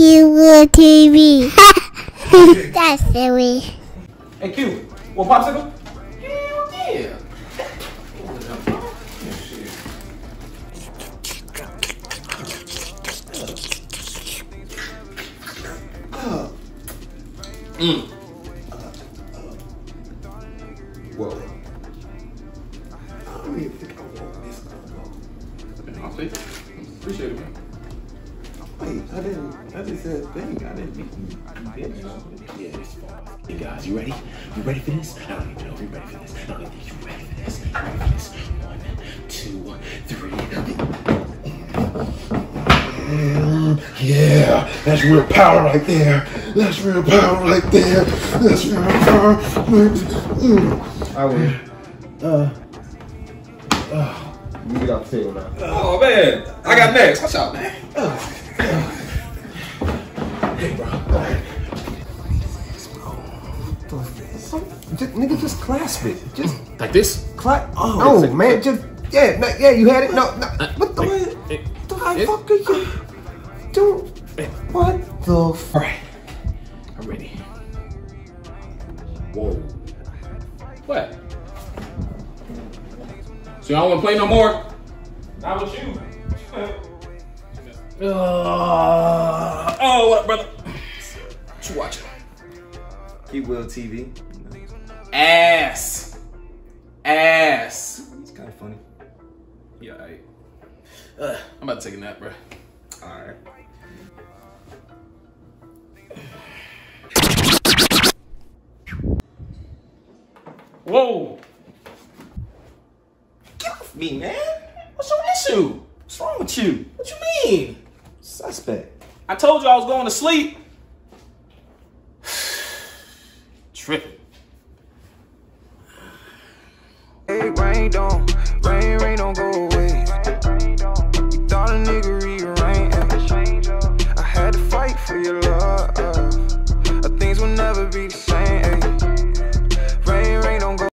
Q TV. That's silly. Hey, Q, want popsicle? Hell yeah. Mm. Whoa. I don't even think I want this. I'll it. Appreciate it, man. Wait, I didn't. I just said thing. I didn't think you did something. Yeah, Hey guys, you ready? You ready for this? I don't even know if you're ready for this. I don't even think you're ready for this. You ready for this? One, two, three. Yeah, that's real power right there. That's real power right there. That's real power. Mm. I win. Uh, uh, you get off the table now. Oh, man. I got next. Watch out, man. Hey, bro. Just, nigga, just clasp it. Just Like this? clasp. Oh, oh no, man, just yeah, no, yeah. You had it. No, no. Uh, what the? Hey, the hey. fuck are you? Dude, what the? Fuck? All right. I'm ready. Whoa. What? So y'all want to play no more? Not with you. Uh, oh, what up, brother? What you watching? QWill TV. Ass. Ass. It's kind of funny. Yeah, I. Uh, I'm about to take a nap, bro. All right. Whoa. Get off me, man. What's your issue? What's wrong with you? What you mean? Suspect. I told you I was going to sleep. Tripping. Hey, rain don't, rain, rain don't go away. You thought a nigga. I had to fight for your love. Uh, things will never be the same.